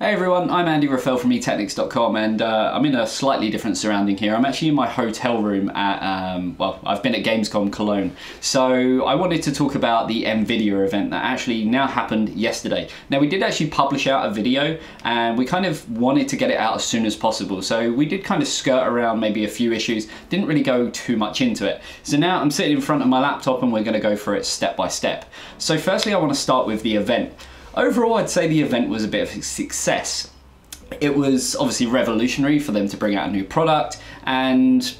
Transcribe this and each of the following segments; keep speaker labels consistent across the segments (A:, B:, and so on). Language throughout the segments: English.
A: Hey everyone, I'm Andy Ruffell from eTeknix.com and uh, I'm in a slightly different surrounding here. I'm actually in my hotel room at, um, well, I've been at Gamescom Cologne. So I wanted to talk about the NVIDIA event that actually now happened yesterday. Now we did actually publish out a video and we kind of wanted to get it out as soon as possible. So we did kind of skirt around maybe a few issues, didn't really go too much into it. So now I'm sitting in front of my laptop and we're gonna go for it step by step. So firstly I wanna start with the event. Overall, I'd say the event was a bit of a success. It was obviously revolutionary for them to bring out a new product and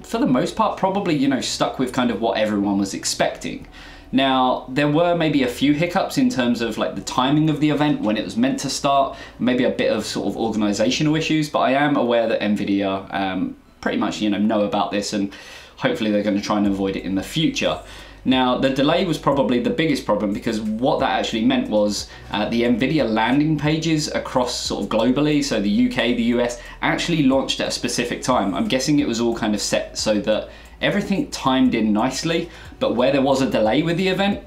A: for the most part probably, you know, stuck with kind of what everyone was expecting. Now, there were maybe a few hiccups in terms of like the timing of the event when it was meant to start, maybe a bit of sort of organizational issues, but I am aware that NVIDIA um, pretty much, you know, know about this and hopefully they're going to try and avoid it in the future. Now, the delay was probably the biggest problem because what that actually meant was uh, the NVIDIA landing pages across sort of globally, so the UK, the US, actually launched at a specific time. I'm guessing it was all kind of set so that everything timed in nicely, but where there was a delay with the event,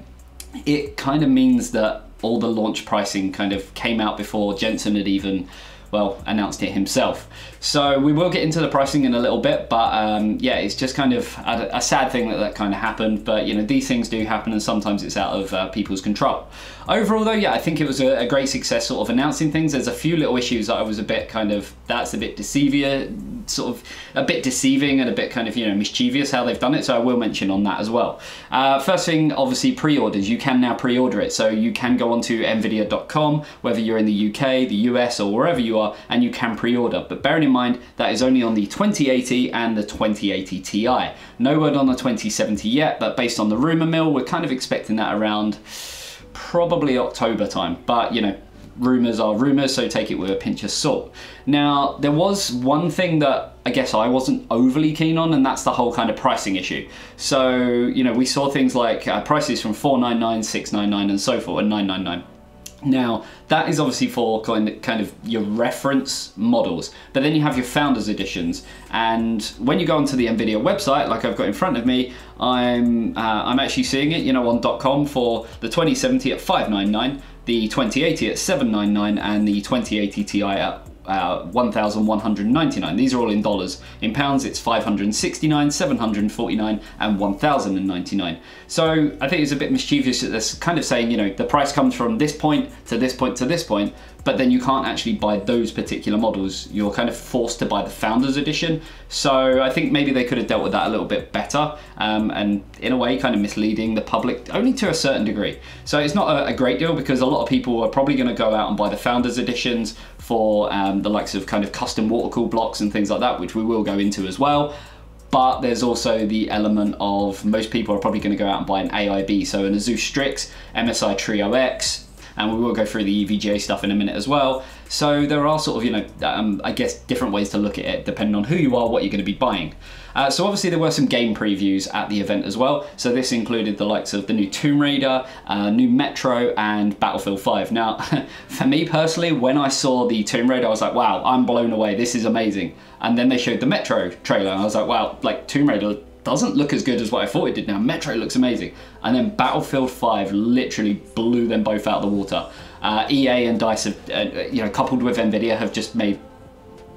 A: it kind of means that all the launch pricing kind of came out before Jensen had even well, announced it himself. So we will get into the pricing in a little bit, but um, yeah, it's just kind of a, a, sad thing that that kind of happened. But you know, these things do happen, and sometimes it's out of uh, people's control. Overall, though, yeah, I think it was a, a, great success, sort of announcing things. There's a few little issues that I was a bit kind of that's a bit deceiving, sort of a bit deceiving and a bit kind of you know mischievous how they've done it. So I will mention on that as well. Uh, first thing, obviously, pre-orders. You can now pre-order it, so you can go onto Nvidia.com, whether you're in the UK, the US, or wherever you are and you can pre-order. But bearing in mind that is only on the 2080 and the 2080 Ti. No word on the 2070 yet, but based on the rumor mill, we're kind of expecting that around probably October time. But you know, rumors are rumors, so take it with a pinch of salt. Now, there was one thing that I guess I wasn't overly keen on, and that's the whole kind of pricing issue. So, you know, we saw things like uh, prices from 499, 699, and so forth, and 999. Now, that is obviously for kind of your reference models, but then you have your founders editions. And when you go onto the NVIDIA website, like I've got in front of me, I'm, uh, I'm actually seeing it, you know, on .com for the 2070 at 599, the 2080 at 799, and the 2080 Ti at uh, 1,199. These are all in dollars. In pounds, it's 569, 749, and 1,099. So I think it's a bit mischievous that they're kind of saying, you know, the price comes from this point to this point to this point, but then you can't actually buy those particular models. You're kind of forced to buy the Founders Edition. So I think maybe they could have dealt with that a little bit better um, and in a way kind of misleading the public only to a certain degree. So it's not a, a great deal because a lot of people are probably going to go out and buy the Founders Editions for um, the likes of kind of custom water cool blocks and things like that, which we will go into as well but there's also the element of most people are probably going to go out and buy an AIB, so an Asus Strix, MSI Trio X, and we will go through the EVGA stuff in a minute as well. So there are sort of, you know, um, I guess different ways to look at it depending on who you are, what you're going to be buying. Uh, so obviously there were some game previews at the event as well. So this included the likes of the new Tomb Raider, uh, new Metro, and Battlefield 5. Now, for me personally, when I saw the Tomb Raider, I was like, wow, I'm blown away. This is amazing. And then they showed the Metro trailer, and I was like, wow, like Tomb Raider doesn't look as good as what I thought it did now. Metro looks amazing. And then Battlefield 5 literally blew them both out of the water. Uh, EA and DICE, have, uh, you know, coupled with NVIDIA, have just made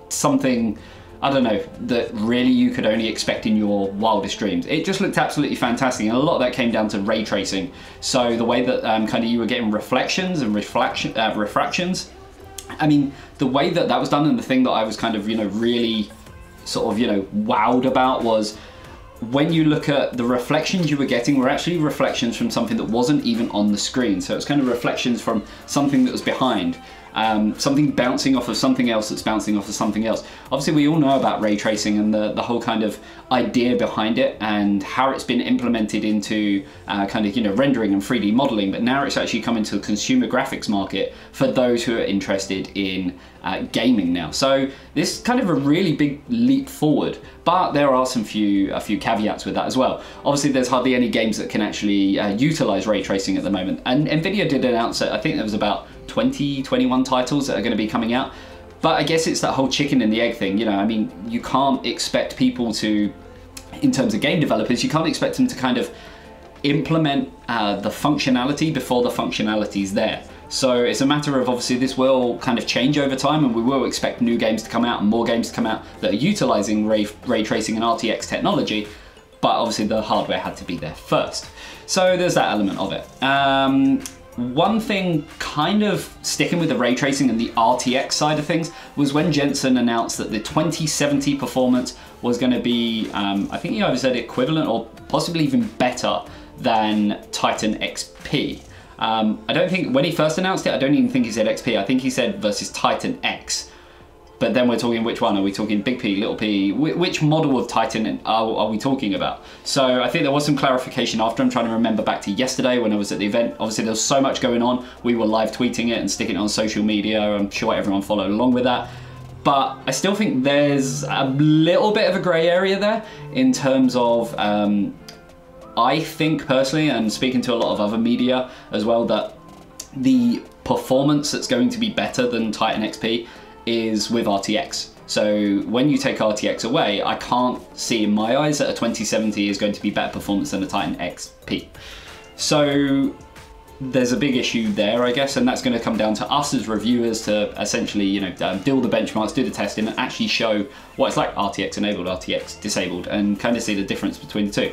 A: something, I don't know, that really you could only expect in your wildest dreams. It just looked absolutely fantastic, and a lot of that came down to ray tracing. So the way that um, kind of you were getting reflections and reflection, uh, refractions, I mean, the way that that was done and the thing that I was kind of, you know, really sort of, you know, wowed about was when you look at the reflections you were getting were actually reflections from something that wasn't even on the screen. So it's kind of reflections from something that was behind um, something bouncing off of something else that's bouncing off of something else. Obviously, we all know about ray tracing and the, the whole kind of idea behind it and how it's been implemented into uh, kind of, you know, rendering and 3D modeling, but now it's actually come into the consumer graphics market for those who are interested in uh, gaming now. So this is kind of a really big leap forward, but there are some few a few caveats with that as well. Obviously, there's hardly any games that can actually uh, utilize ray tracing at the moment, and Nvidia did announce it. I think there was about 20, 21 titles that are going to be coming out. But I guess it's that whole chicken and the egg thing. You know, I mean, you can't expect people to, in terms of game developers, you can't expect them to kind of implement uh, the functionality before the functionality is there. So it's a matter of obviously this will kind of change over time and we will expect new games to come out and more games to come out that are utilizing ray, ray tracing and RTX technology, but obviously the hardware had to be there first. So there's that element of it. Um, one thing kind of sticking with the ray tracing and the RTX side of things was when Jensen announced that the 2070 performance was going to be, um, I think he either said equivalent or possibly even better than Titan XP. Um, I don't think, when he first announced it, I don't even think he said XP. I think he said versus Titan X. But then we're talking which one? Are we talking big P, little p? Which model of Titan are, are, we talking about? So I think there was some clarification after. I'm trying to remember back to yesterday when I was at the event. Obviously, there was so much going on. We were live tweeting it and sticking it on social media. I'm sure everyone followed along with that. But I still think there's a little bit of a grey area there in terms of um, I think personally, and speaking to a lot of other media as well, that the performance that's going to be better than Titan XP is with RTX. So when you take RTX away, I can't see in my eyes that a 2070 is going to be better performance than a Titan XP. So there's a big issue there, I guess, and that's going to come down to us as reviewers to essentially, you know, um, build the benchmarks, do the testing, and actually show what it's like RTX enabled, RTX disabled, and kind of see the difference between the two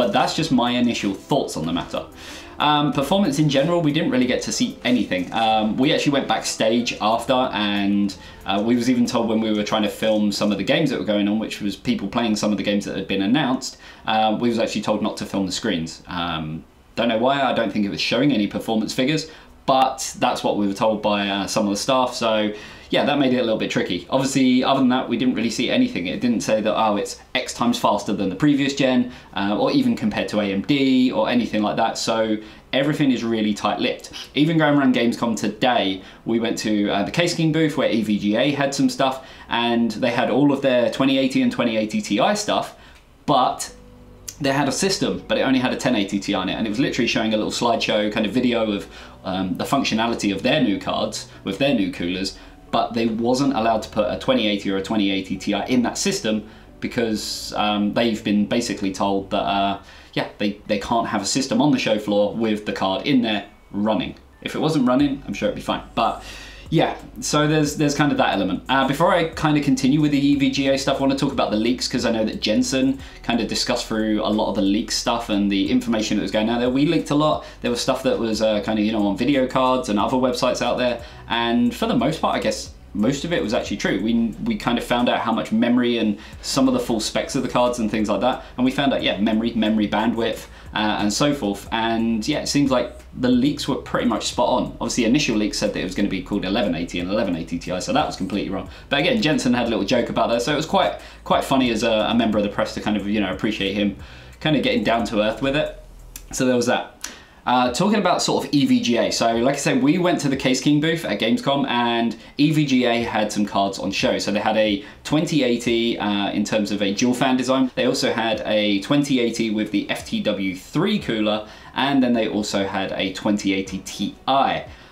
A: but that's just my initial thoughts on the matter. Um, performance in general, we didn't really get to see anything. Um, we actually went backstage after and uh, we was even told when we were trying to film some of the games that were going on, which was people playing some of the games that had been announced, uh, we was actually told not to film the screens. Um, don't know why, I don't think it was showing any performance figures, but that's what we were told by uh, some of the staff. So yeah, that made it a little bit tricky. Obviously, other than that, we didn't really see anything. It didn't say that, oh, it's X times faster than the previous gen, uh, or even compared to AMD, or anything like that. So everything is really tight-lipped. Even going around Gamescom today, we went to uh, the Case King booth where EVGA had some stuff, and they had all of their 2080 and 2080 Ti stuff, but they had a system, but it only had a 1080 Ti on it, and it was literally showing a little slideshow kind of video of um, the functionality of their new cards with their new coolers, but they wasn't allowed to put a 2080 or a 2080 Ti in that system because um, they've been basically told that, uh, yeah, they, they can't have a system on the show floor with the card in there running. If it wasn't running, I'm sure it'd be fine. But yeah, so there's there's kind of that element. Uh, before I kind of continue with the EVGA stuff, I want to talk about the leaks because I know that Jensen kind of discussed through a lot of the leak stuff and the information that was going out there. We leaked a lot. There was stuff that was uh, kind of, you know, on VideoCardz and other websites out there. And for the most part, I guess most of it was actually true. We, we kind of found out how much memory and some of the full specs of the cards and things like that. And we found out, yeah, memory, memory bandwidth, uh, and so forth. And yeah, it seems like the leaks were pretty much spot on. Obviously, initial leaks said that it was going to be called 1180 and 1180 Ti, so that was completely wrong. But again, Jensen had a little joke about that, so it was quite quite funny as a, a member of the press to kind of you know appreciate him kind of getting down to earth with it. So there was that. Uh, talking about sort of EVGA, so like I said, we went to the Case King booth at Gamescom and EVGA had some cards on show. So they had a 2080 uh, in terms of a dual fan design. They also had a 2080 with the FTW3 cooler and then they also had a 2080 Ti.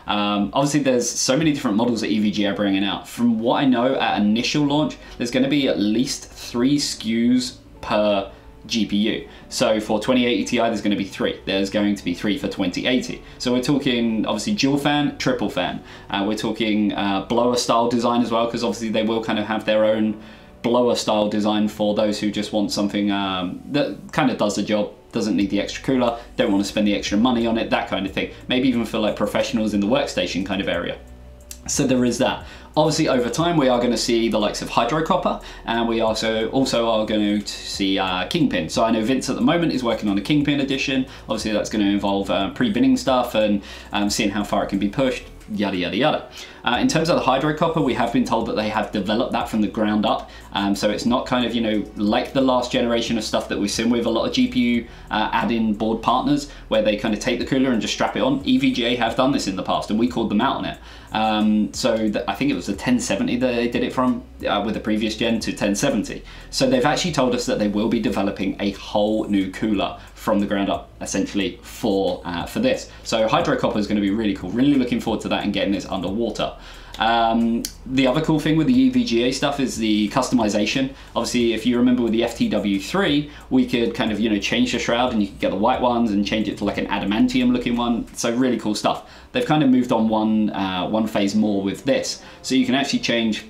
A: Um, obviously, there's so many different models that EVGA are bringing out. From what I know, at initial launch, there's going to be at least three SKUs per GPU. So for 2080 Ti, there's going to be three. There's going to be three for 2080. So we're talking obviously dual fan, triple fan. Uh, we're talking uh, blower style design as well, because obviously they will kind of have their own blower style design for those who just want something um, that kind of does the job doesn't need the extra cooler, don't want to spend the extra money on it, that kind of thing. Maybe even for like professionals in the workstation kind of area. So there is that. Obviously, over time, we are going to see the likes of Hydro Copper, and we also also are going to see uh, Kingpin. So I know Vince at the moment is working on a Kingpin edition. Obviously, that's going to involve uh, pre-binning stuff and um, seeing how far it can be pushed yada yada yada. Uh, in terms of the hydro copper, we have been told that they have developed that from the ground up. Um, so it's not kind of, you know, like the last generation of stuff that we've seen with a lot of GPU uh, add-in board partners, where they kind of take the cooler and just strap it on. EVGA have done this in the past, and we called them out on it. Um, so I think it was the 1070 that they did it from uh, with the previous gen to 1070. So they've actually told us that they will be developing a whole new cooler from the ground up essentially for uh, for this. So hydro copper is going to be really cool. Really looking forward to that and getting this underwater. Um, the other cool thing with the EVGA stuff is the customization. Obviously, if you remember with the FTW3, we could kind of, you know, change the shroud and you could get the white ones and change it to like an adamantium looking one. So really cool stuff. They've kind of moved on one, uh, one phase more with this. So you can actually change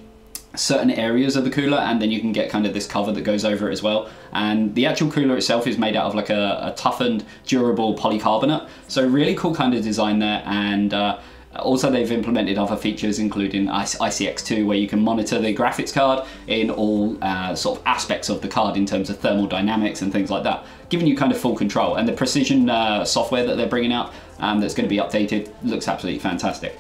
A: certain areas of the cooler and then you can get kind of this cover that goes over it as well and the actual cooler itself is made out of like a, a toughened durable polycarbonate so really cool kind of design there and uh, also they've implemented other features including ICX2 where you can monitor the graphics card in all uh, sort of aspects of the card in terms of thermal dynamics and things like that giving you kind of full control. And the precision uh, software that they're bringing out um, that's going to be updated looks absolutely fantastic.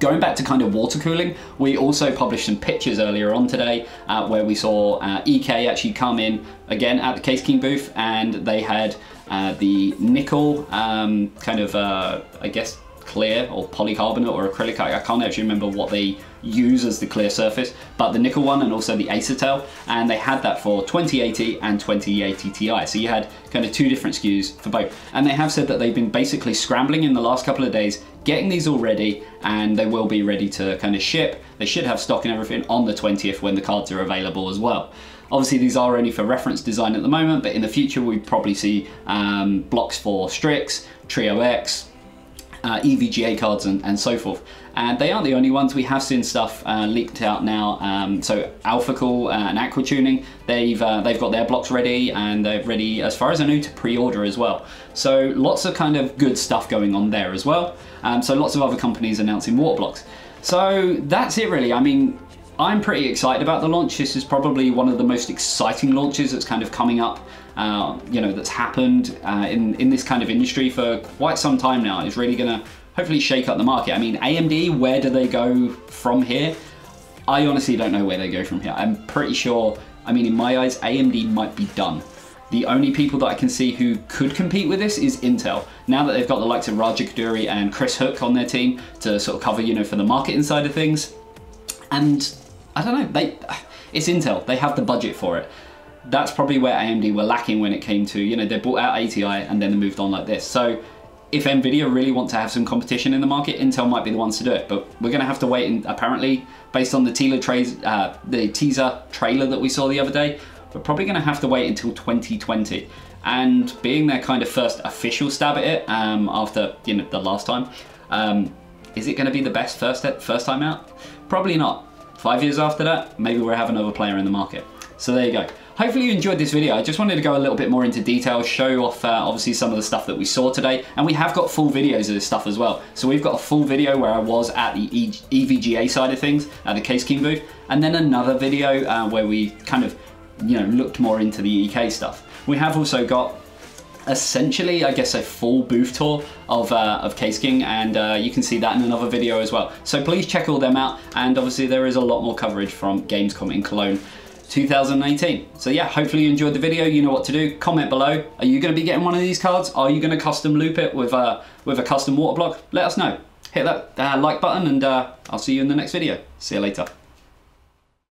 A: Going back to kind of water cooling, we also published some pictures earlier on today uh, where we saw uh, EK actually come in again at the Case King booth and they had uh, the nickel um, kind of, uh, I guess, clear or polycarbonate or acrylic. I, can't actually remember what they use as the clear surface, but the nickel one and also the Acetal, and they had that for 2080 and 2080 Ti. So you had kind of two different SKUs for both. And they have said that they've been basically scrambling in the last couple of days, getting these all ready, and they will be ready to kind of ship. They should have stock and everything on the 20th when the cards are available as well. Obviously these are only for reference design at the moment, but in the future we probably see um, blocks for Strix, Trio X, uh, EVGA cards and, and, so forth. And they aren't the only ones. We have seen stuff uh, leaked out now. Um, so AlphaCool uh, and Aqua Tuning, they've uh, they've got their blocks ready and they're ready, as far as I know, to pre-order as well. So lots of kind of good stuff going on there as well. Um, so lots of other companies announcing water blocks. So that's it really. I mean, I'm pretty excited about the launch. This is probably one of the most exciting launches that's kind of coming up, uh, you know, that's happened uh, in, in this kind of industry for quite some time now. is really gonna hopefully shake up the market. I mean, AMD, where do they go from here? I honestly don't know where they go from here. I'm pretty sure, I mean, in my eyes, AMD might be done. The only people that I can see who could compete with this is Intel. Now that they've got the likes of Raja Koduri and Chris Hook on their team to sort of cover, you know, for the marketing side of things, and I don't know, they, it's Intel, they have the budget for it. That's probably where AMD were lacking when it came to, you know, they bought out ATI and then they moved on like this. So if Nvidia really want to have some competition in the market, Intel might be the ones to do it. But we're going to have to wait. And apparently, based on the teaser, uh, the teaser trailer that we saw the other day, we're probably going to have to wait until 2020. And being their kind of first official stab at it um, after you know the last time, um, is it going to be the best first first time out? Probably not. Five years after that, maybe we'll have another player in the market. So there you go. Hopefully you enjoyed this video. I just wanted to go a little bit more into detail, show off uh, obviously some of the stuff that we saw today. And we have got full videos of this stuff as well. So we've got a full video where I was at the EVGA side of things at the Case King booth. And then another video uh, where we kind of, you know, looked more into the EK stuff. We have also got essentially, I guess, a full booth tour of, uh, of Case King, and uh, you can see that in another video as well. So please check all them out, and obviously there is a lot more coverage from Gamescom in Cologne 2018. So yeah, hopefully you enjoyed the video, you know what to do. Comment below, are you gonna be getting one of these cards? Are you gonna custom loop it with, a, with a custom water block? Let us know. Hit that uh, like button, and uh, I'll see you in the next video. See you later.